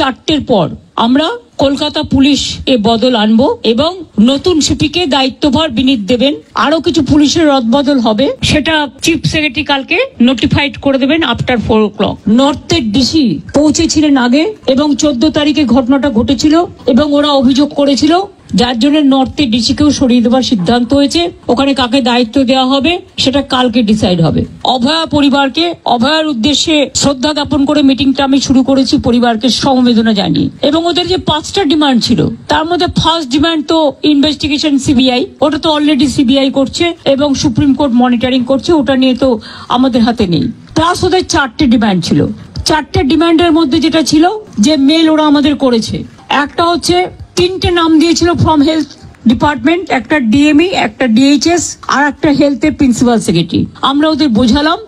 চারটের পর আমরা কলকাতা পুলিশ এ বদল আনব এবং নতুন সিপিকে দায়িত্বভার বিনীত দেবেন। আরও কিছু পুলিশের রদবদল হবে, সেটা চিফ সেক্রেটারি কালকে নোটিফাইড করে দেবেন আফটার ফোর ও ক্লক নর্থের ডিসি পৌঁছেছিলেন আগে এবং চোদ্দ তারিখে ঘটনাটা ঘটেছিল এবং ওরা অভিযোগ করেছিল যার জন্য নর্থের ডিসিকেও সরিয়ে দেওয়ার সিদ্ধান্ত হয়েছে। ওখানে কাকে দায়িত্ব দেওয়া হবে, সেটা কালকে ডিসাইড হবে। অভয়া পরিবারকে, অভয়ার উদ্দেশ্যে শ্রদ্ধা জ্ঞাপন করে মিটিংটা আমি শুরু করেছি পরিবারকে সমবেদনা জানিয়ে। এবং ওদের যে পাঁচটা ডিমান্ড ছিল, তার মধ্যে ফার্স্ট ডিমান্ড তো ইনভেস্টিগেশন সিবিআই ওটা তো অলরেডি সিবিআই করছে এবং সুপ্রিম কোর্ট মনিটরিং করছে, ওটা নিয়ে তো আমাদের হাতে নেই। প্লাস ওদের চারটে ডিমান্ড ছিল। চারটে ডিমান্ডের মধ্যে যেটা ছিল, যে মেল ওরা আমাদের করেছে। একটা হচ্ছে তিনটে নাম দিয়েছিল ফ্রম হেলথ ডিপার্টমেন্ট একটা ডিএমই একটা ডিএইচএস আর একটা হেলথের প্রিন্সিপাল সেক্রেটারি আমরা ওদের বোঝালাম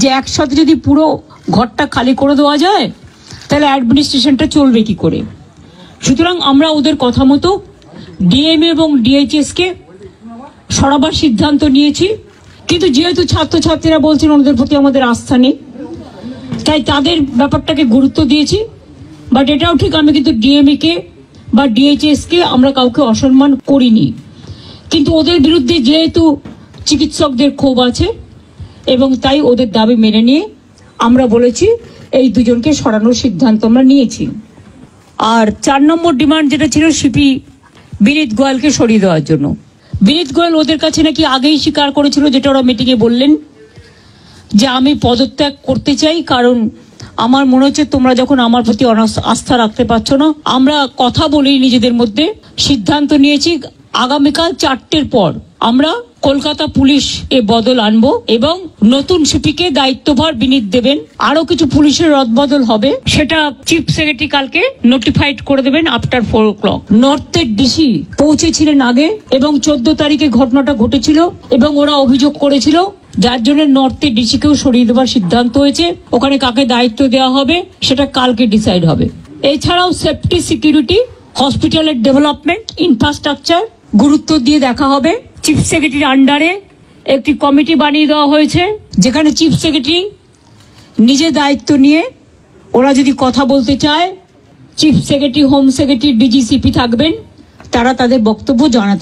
যে একসাথে যদি পুরো ঘরটা খালি করে দেওয়া যায়, তাহলে অ্যাডমিনিস্ট্রেশনটা চলবে কি করে? সুতরাং আমরা ওদের কথা মতো ডিএমএ এবং ডিএইচএস কে সরাবার সিদ্ধান্ত নিয়েছি। কিন্তু যেহেতু ছাত্রছাত্রীরা বলছেন ওদের প্রতি আমাদের আস্থা নেই, তাই তাদের ব্যাপারটাকে গুরুত্ব দিয়েছি। বাট এটাও ঠিক, আমি কিন্তু ডিএমএ কে বা ডিএইচএস কে আমরা কাউকে অসম্মান করিনি। কিন্তু ওদের বিরুদ্ধে যেহেতু চিকিৎসকদের ক্ষোভ আছে এবং তাই ওদের দাবি মেনে নিয়ে আমরা বলেছি এই দুজনকে সরানোর সিদ্ধান্ত আমরা নিয়েছি। আর চার নম্বর ডিমান্ড যেটা ছিল সিপি বিনীত গোয়ালকে সরিয়ে দেওয়ার জন্য। বিনীত গোয়াল ওদের কাছে নাকি আগেই স্বীকার করেছিল যেটা ওরা মিটিংয়ে বললেন যে আমি পদত্যাগ করতে চাই কারণ আমার মনে হচ্ছে তোমরা যখন আমার প্রতি আস্থা রাখতে পারছ না, আমরা কথা বলি নিজেদের মধ্যে। সিদ্ধান্ত নিয়েছি আগামীকাল চারটের পর আমরা কলকাতা পুলিশ এ বদল আনব এবং নতুন সিপিকে দায়িত্বভার বিনীত দেবেন। আরও কিছু পুলিশের রদবদল হবে, সেটা চিফ সেক্রেটারি কালকে নোটিফাইড করে দেবেন আফটার ফোর ও ক্লক নর্থের ডিসি পৌঁছেছিলেন আগে এবং চোদ্দ তারিখে ঘটনাটা ঘটেছিল এবং ওরা অভিযোগ করেছিল যার জন্য নর্থের ডিসিকেও সরিয়ে দেওয়ার সিদ্ধান্ত হয়েছে। ওখানে কাকে দায়িত্ব দেওয়া হবে, সেটা কালকে ডিসাইড হবে। এছাড়াও সেফটি সিকিউরিটি হসপিটালের ডেভেলপমেন্ট ইনফ্রাস্ট্রাকচার গুরুত্ব দিয়ে দেখা হবে। চিফ সেক্রেটারির আন্ডারে একটি কমিটি বানিয়ে দেওয়া হয়েছে, যেখানে চিফ সেক্রেটারি নিজে দায়িত্ব নিয়ে ওরা যদি কথা বলতে চায় chief secretary home secretary DG CP থাকবেন, তারা তাদের বক্তব্য জানাতে